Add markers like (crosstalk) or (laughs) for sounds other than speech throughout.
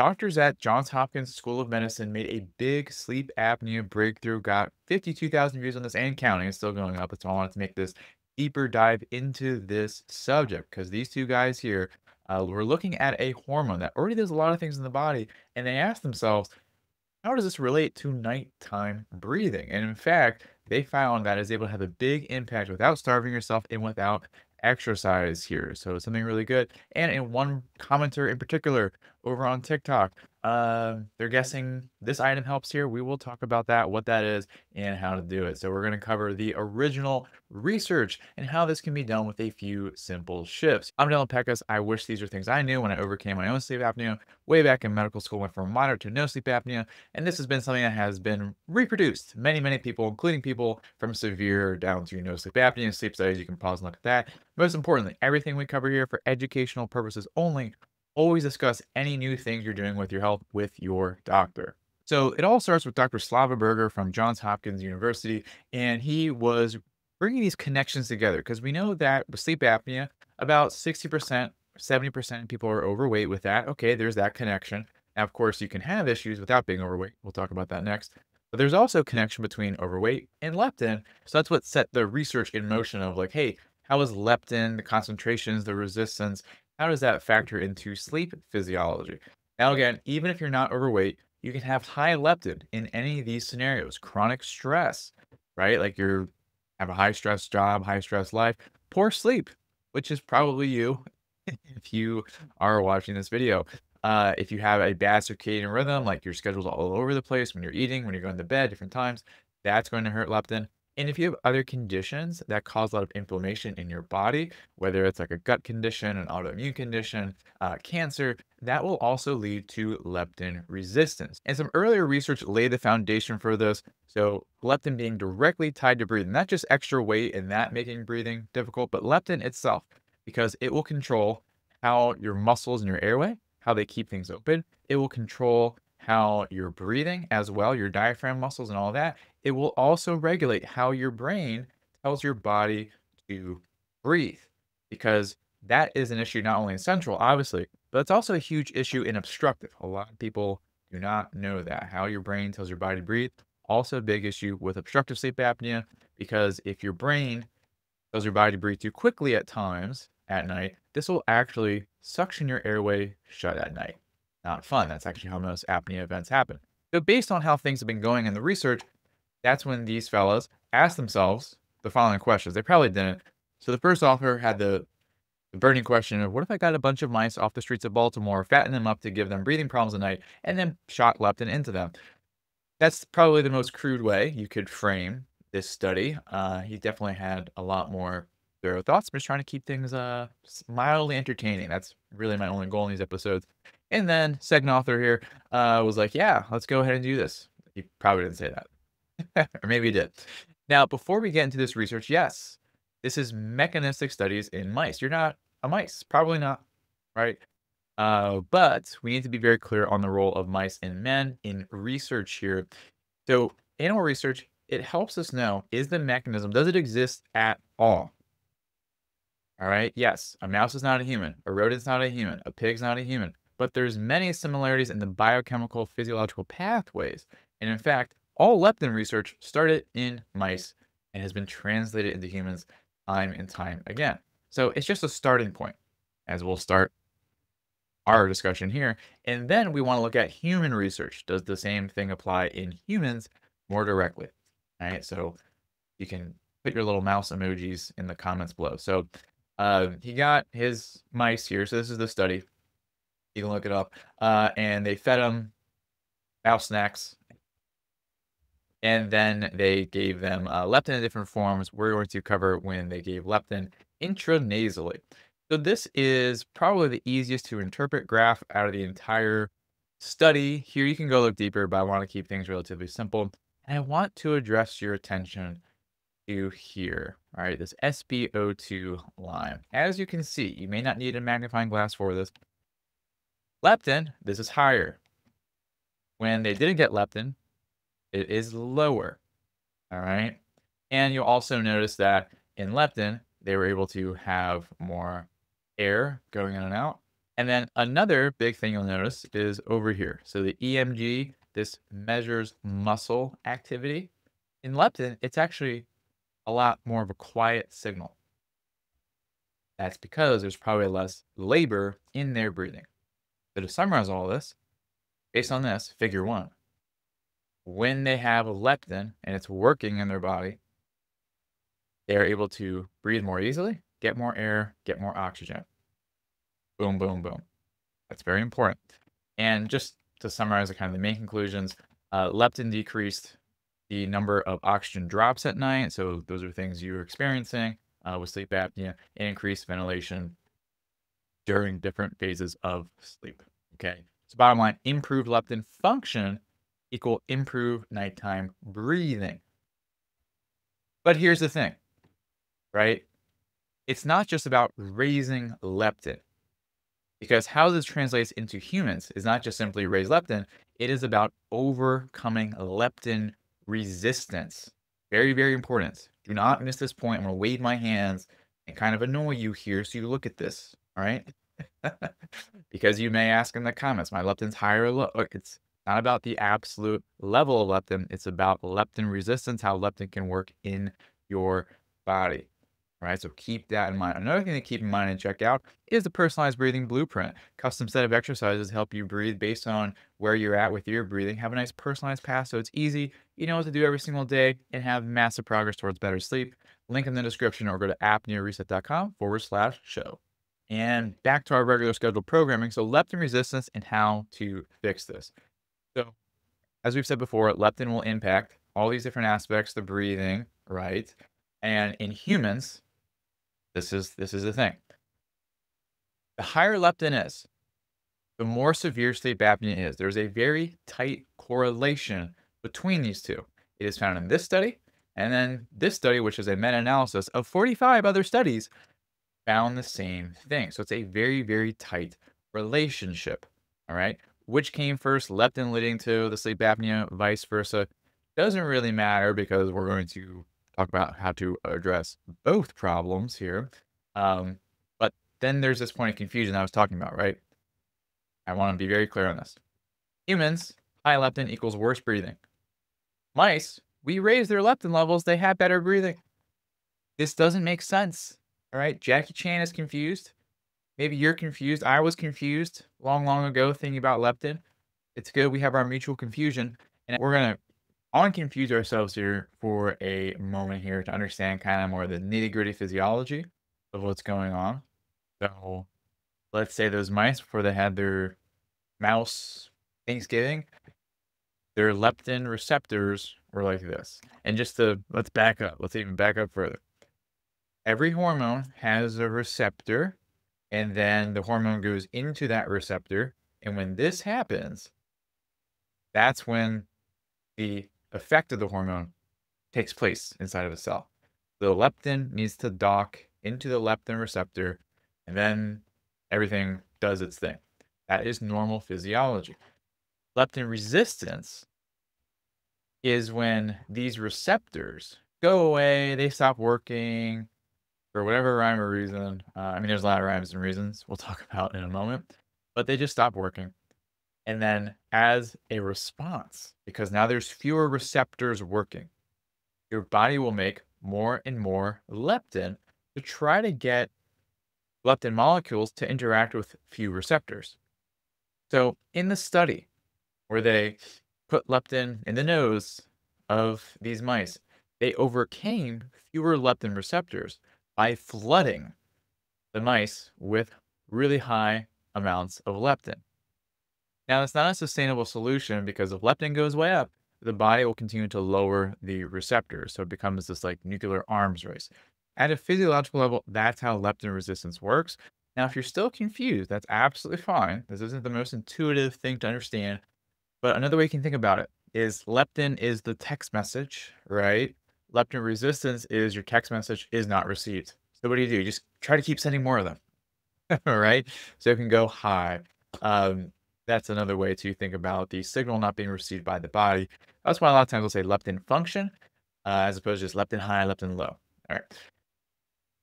doctors at Johns Hopkins School of Medicine made a big sleep apnea breakthrough, got 52,000 views on this and counting. It's still going up. That's why I wanted to make this deeper dive into this subject because these two guys here uh, were looking at a hormone that already does a lot of things in the body, and they asked themselves, how does this relate to nighttime breathing? And in fact, they found that it's able to have a big impact without starving yourself and without exercise here. So something really good. And in one commenter in particular over on TikTok, uh, they're guessing this item helps here. We will talk about that, what that is, and how to do it. So we're going to cover the original research and how this can be done with a few simple shifts. I'm Dylan Petkus. I wish these are things I knew when I overcame my own sleep apnea way back in medical school, went from moderate to no sleep apnea. And this has been something that has been reproduced. Many, many people, including people from severe down to no sleep apnea, sleep studies, you can pause and look at that. Most importantly, everything we cover here for educational purposes only always discuss any new things you're doing with your health with your doctor. So it all starts with Dr. Slava Berger from Johns Hopkins University, and he was bringing these connections together because we know that with sleep apnea, about 60%, 70% of people are overweight with that. Okay, there's that connection. Now, of course, you can have issues without being overweight. We'll talk about that next. But there's also a connection between overweight and leptin. So that's what set the research in motion of like, hey, how is leptin, the concentrations, the resistance, how does that factor into sleep physiology? Now, again, even if you're not overweight, you can have high leptin in any of these scenarios. Chronic stress, right? Like you have a high stress job, high stress life, poor sleep, which is probably you (laughs) if you are watching this video. Uh, if you have a bad circadian rhythm, like your schedule's all over the place when you're eating, when you're going to bed, different times, that's going to hurt leptin. And if you have other conditions that cause a lot of inflammation in your body, whether it's like a gut condition, an autoimmune condition, uh, cancer, that will also lead to leptin resistance. And some earlier research laid the foundation for this. So leptin being directly tied to breathing, not just extra weight and that making breathing difficult, but leptin itself, because it will control how your muscles and your airway, how they keep things open. It will control how you're breathing as well, your diaphragm muscles and all that. It will also regulate how your brain tells your body to breathe because that is an issue not only in central, obviously, but it's also a huge issue in obstructive. A lot of people do not know that how your brain tells your body to breathe. Also, a big issue with obstructive sleep apnea because if your brain tells your body to breathe too quickly at times at night, this will actually suction your airway shut at night not fun. That's actually how most apnea events happen. So based on how things have been going in the research, that's when these fellows asked themselves the following questions. They probably didn't. So the first author had the, burning question of what if I got a bunch of mice off the streets of Baltimore, fattened them up to give them breathing problems at night, and then shot leptin into them? That's probably the most crude way you could frame this study. Uh, he definitely had a lot more thorough thoughts. I'm just trying to keep things uh, mildly entertaining. That's really my only goal in these episodes. And then second author here uh, was like, yeah, let's go ahead and do this. He probably didn't say that. (laughs) or maybe he did. Now, before we get into this research, yes, this is mechanistic studies in mice. You're not a mice, probably not, right? Uh, but we need to be very clear on the role of mice and men in research here. So animal research, it helps us know, is the mechanism, does it exist at all? All right, yes, a mouse is not a human, a rodent's not a human, a pig's not a human but there's many similarities in the biochemical physiological pathways. And in fact, all leptin research started in mice and has been translated into humans time and time again. So it's just a starting point as we'll start our discussion here. And then we want to look at human research. Does the same thing apply in humans more directly? All right. So you can put your little mouse emojis in the comments below. So uh, he got his mice here. So this is the study. You can look it up. Uh, and they fed them mouse snacks. And then they gave them uh, leptin in different forms. We're going to cover when they gave leptin intranasally. So this is probably the easiest to interpret graph out of the entire study. Here you can go look deeper, but I want to keep things relatively simple. And I want to address your attention to here, all right, this SpO2 line. As you can see, you may not need a magnifying glass for this, Leptin, this is higher. When they didn't get leptin, it is lower. All right. And you'll also notice that in leptin, they were able to have more air going in and out. And then another big thing you'll notice is over here. So the EMG, this measures muscle activity. In leptin, it's actually a lot more of a quiet signal. That's because there's probably less labor in their breathing. So to summarize all this, based on this, figure one, when they have leptin and it's working in their body, they're able to breathe more easily, get more air, get more oxygen. Boom, boom, boom. That's very important. And just to summarize the kind of the main conclusions, uh, leptin decreased the number of oxygen drops at night. So those are things you're experiencing uh, with sleep apnea increased ventilation during different phases of sleep. Okay. So bottom line, improved leptin function equal improved nighttime breathing. But here's the thing, right? It's not just about raising leptin. Because how this translates into humans is not just simply raise leptin, it is about overcoming leptin resistance. Very, very important. Do not miss this point. I'm going to wave my hands and kind of annoy you here so you look at this. All right. (laughs) because you may ask in the comments, my leptin's higher or low. It's not about the absolute level of leptin. It's about leptin resistance, how leptin can work in your body right? So keep that in mind. Another thing to keep in mind and check out is the personalized breathing blueprint. Custom set of exercises help you breathe based on where you're at with your breathing. Have a nice personalized path so it's easy. You know what to do every single day and have massive progress towards better sleep. Link in the description or go to apneareset.com forward slash show. And back to our regular scheduled programming. So leptin resistance and how to fix this. So as we've said before, leptin will impact all these different aspects, the breathing, right? And in humans, this is this is the thing. The higher leptin is, the more severe sleep apnea is. There's a very tight correlation between these two. It is found in this study, and then this study, which is a meta-analysis of 45 other studies, found the same thing. So it's a very, very tight relationship. All right. Which came first, leptin leading to the sleep apnea, vice versa? Doesn't really matter because we're going to talk about how to address both problems here. Um, but then there's this point of confusion I was talking about, right? I want to be very clear on this. Humans, high leptin equals worse breathing. Mice, we raise their leptin levels, they have better breathing. This doesn't make sense. All right, Jackie Chan is confused. Maybe you're confused. I was confused long, long ago thinking about leptin. It's good we have our mutual confusion. And we're going to unconfuse ourselves here for a moment here to understand kind of more the nitty gritty physiology of what's going on. So let's say those mice before they had their mouse Thanksgiving, their leptin receptors were like this. And just to let's back up, let's even back up further. Every hormone has a receptor, and then the hormone goes into that receptor. And when this happens, that's when the effect of the hormone takes place inside of a cell. The leptin needs to dock into the leptin receptor, and then everything does its thing. That is normal physiology. Leptin resistance is when these receptors go away, they stop working for whatever rhyme or reason. Uh, I mean, there's a lot of rhymes and reasons we'll talk (laughs) about in a moment, but they just stop working. And then as a response, because now there's fewer receptors working, your body will make more and more leptin to try to get leptin molecules to interact with few receptors. So in the study where they put leptin in the nose of these mice, they overcame fewer leptin receptors by flooding the mice with really high amounts of leptin. Now, it's not a sustainable solution because if leptin goes way up, the body will continue to lower the receptors. So it becomes this like nuclear arms race. At a physiological level, that's how leptin resistance works. Now, if you're still confused, that's absolutely fine. This isn't the most intuitive thing to understand. But another way you can think about it is leptin is the text message, right? Leptin resistance is your text message is not received. So what do you do? You just try to keep sending more of them, (laughs) right? So it can go high. Um, that's another way to think about the signal not being received by the body. That's why a lot of times we'll say leptin function uh, as opposed to just leptin high, leptin low. All right.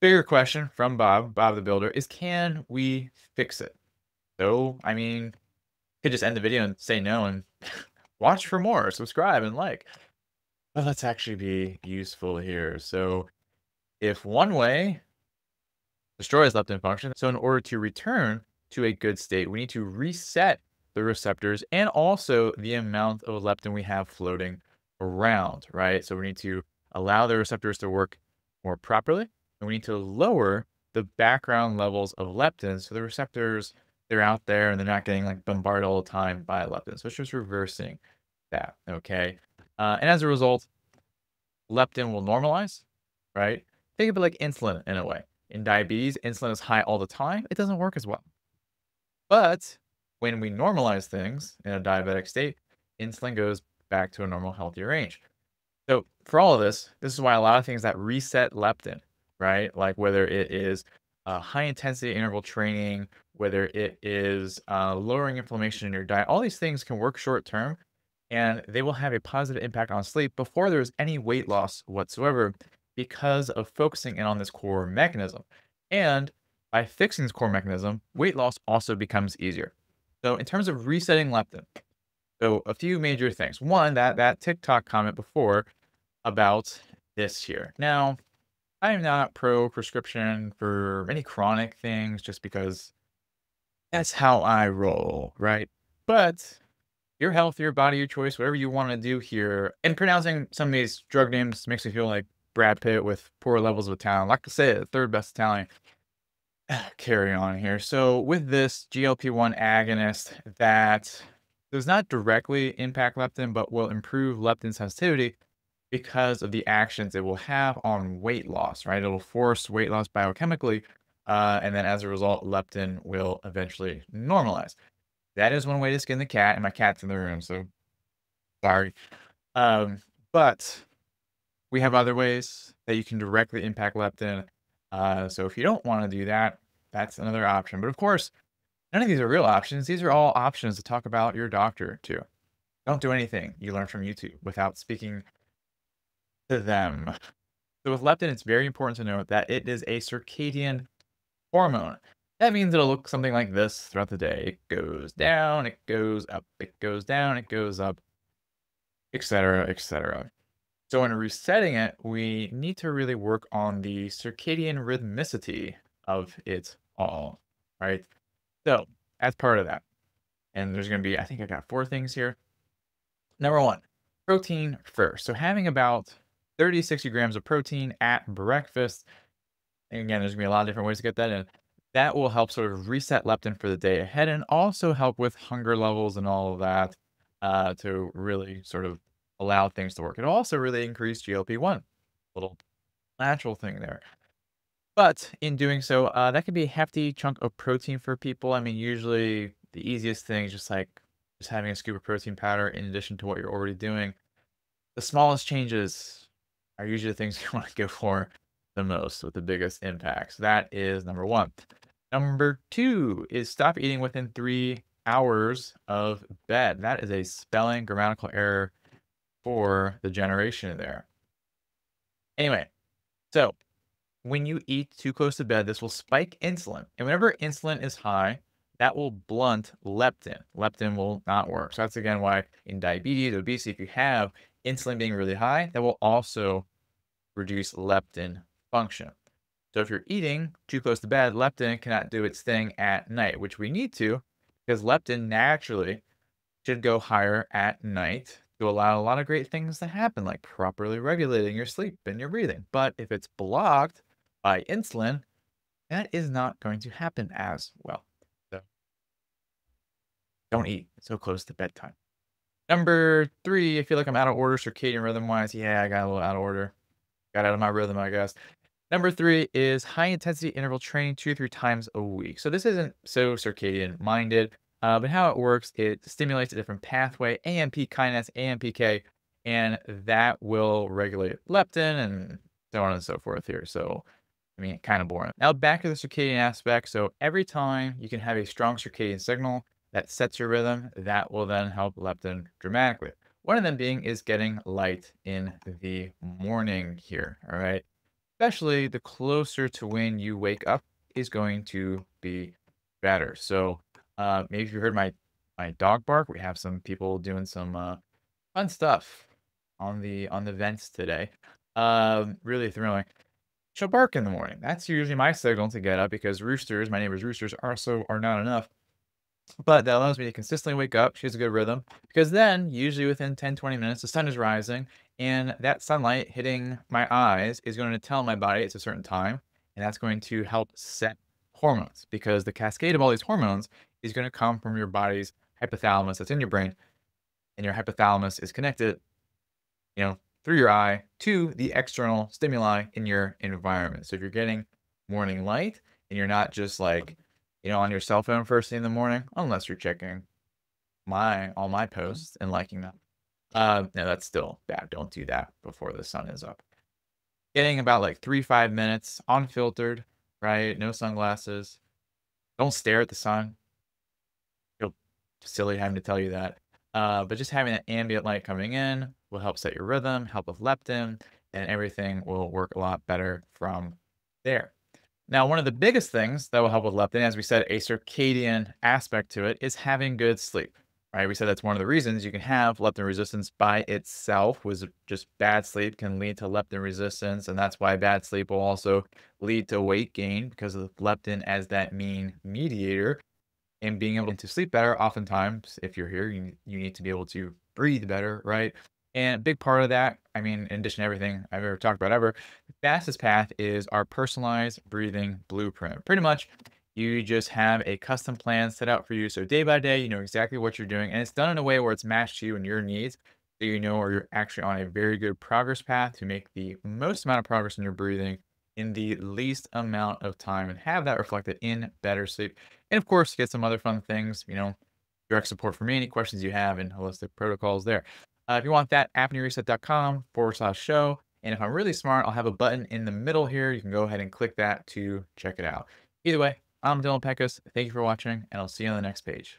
Bigger question from Bob, Bob the Builder, is can we fix it? So, I mean, could just end the video and say no and (laughs) watch for more, subscribe and like. But let's actually be useful here. So if one way destroys leptin function, so in order to return to a good state, we need to reset the receptors and also the amount of leptin we have floating around, right? So we need to allow the receptors to work more properly, and we need to lower the background levels of leptin so the receptors they're out there and they're not getting like bombarded all the time by leptin. So it's just reversing that, okay? Uh, and as a result, leptin will normalize, right? Think of it like insulin in a way. In diabetes, insulin is high all the time. It doesn't work as well. But when we normalize things in a diabetic state, insulin goes back to a normal, healthy range. So for all of this, this is why a lot of things that reset leptin, right? Like whether it is uh, high intensity interval training, whether it is uh, lowering inflammation in your diet, all these things can work short term and they will have a positive impact on sleep before there's any weight loss whatsoever because of focusing in on this core mechanism. And by fixing this core mechanism, weight loss also becomes easier. So in terms of resetting leptin, so a few major things. One, that that TikTok comment before about this here. Now, I am not pro prescription for any chronic things just because that's how I roll, right? But your health, your body, your choice, whatever you want to do here. And pronouncing some of these drug names makes me feel like Brad Pitt with poor levels of Italian. Like I said, third best Italian. (sighs) Carry on here. So with this GLP-1 agonist that does not directly impact leptin, but will improve leptin sensitivity because of the actions it will have on weight loss, right? It'll force weight loss biochemically, uh, and then as a result, leptin will eventually normalize. That is one way to skin the cat, and my cat's in the room, so sorry. Um, but we have other ways that you can directly impact leptin. Uh, so if you don't want to do that, that's another option. But of course, none of these are real options. These are all options to talk about your doctor too. Don't do anything you learn from YouTube without speaking to them. So with leptin, it's very important to note that it is a circadian hormone. That means it'll look something like this throughout the day. It goes down, it goes up, it goes down, it goes up, etc., etc. So in resetting it, we need to really work on the circadian rhythmicity of it all, right? So as part of that, and there's going to be, I think I got four things here. Number one, protein first. So having about 30, 60 grams of protein at breakfast. And again, there's gonna be a lot of different ways to get that in. That will help sort of reset leptin for the day ahead and also help with hunger levels and all of that uh, to really sort of allow things to work. It'll also really increase GLP-1, little natural thing there. But in doing so, uh, that could be a hefty chunk of protein for people. I mean, usually the easiest thing is just like just having a scoop of protein powder in addition to what you're already doing. The smallest changes are usually the things (laughs) you want to go for the most with the biggest impacts. That is number one. Number two is stop eating within three hours of bed. That is a spelling grammatical error for the generation there. Anyway, so when you eat too close to bed, this will spike insulin. And whenever insulin is high, that will blunt leptin. Leptin will not work. So that's again why in diabetes, obesity, if you have insulin being really high, that will also reduce leptin function. So if you're eating too close to bed, leptin cannot do its thing at night, which we need to because leptin naturally should go higher at night to allow a lot of great things to happen, like properly regulating your sleep and your breathing. But if it's blocked by insulin, that is not going to happen as well. So don't eat so close to bedtime. Number three, I feel like I'm out of order circadian rhythm wise. Yeah, I got a little out of order. Got out of my rhythm, I guess. Number three is high intensity interval training two three times a week. So this isn't so circadian minded, uh, but how it works, it stimulates a different pathway, AMP kinase, AMPK, and that will regulate leptin and so on and so forth here. So, I mean, kind of boring. Now back to the circadian aspect. So every time you can have a strong circadian signal that sets your rhythm, that will then help leptin dramatically. One of them being is getting light in the morning here, all right? Especially the closer to when you wake up is going to be better. So Uh, maybe if you heard my my dog bark, we have some people doing some uh, fun stuff on the on the vents today. Um, really thrilling. She'll bark in the morning. That's usually my signal to get up because roosters, my neighbor's roosters, also are not enough. But that allows me to consistently wake up. She has a good rhythm because then, usually within 10, 20 minutes, the sun is rising and that sunlight hitting my eyes is going to tell my body it's a certain time. And that's going to help set hormones because the cascade of all these hormones is going to come from your body's hypothalamus that's in your brain. And your hypothalamus is connected, you know, through your eye to the external stimuli in your environment. So if you're getting morning light and you're not just like you know, on your cell phone first thing in the morning, unless you're checking my all my posts and liking them. Uh, no, that's still bad. Don't do that before the sun is up. Getting about like three, five minutes unfiltered, right? No sunglasses. Don't stare at the sun. Silly having to tell you that. Uh, but just having that ambient light coming in will help set your rhythm, help with leptin, and everything will work a lot better from there. Now, one of the biggest things that will help with leptin, as we said, a circadian aspect to it, is having good sleep. Right? We said that's one of the reasons you can have leptin resistance by itself. Was just bad sleep can lead to leptin resistance, and that's why bad sleep will also lead to weight gain because of leptin as that mean mediator. And being able to sleep better, oftentimes, if you're here, you, you need to be able to breathe better, right? And a big part of that, I mean, in addition to everything I've ever talked about ever, the fastest path is our personalized breathing blueprint. Pretty much, you just have a custom plan set out for you. So day by day, you know exactly what you're doing. And it's done in a way where it's matched to you and your needs. So you know or you're actually on a very good progress path to make the most amount of progress in your breathing in the least amount of time and have that reflected in better sleep. And of course, get some other fun things, you know, direct support for me, any questions you have, and holistic protocols there. Uh, if you want that, apneareset.com forward slash show. And if I'm really smart, I'll have a button in the middle here. You can go ahead and click that to check it out. Either way, I'm Dylan Petkus. Thank you for watching, and I'll see you on the next page.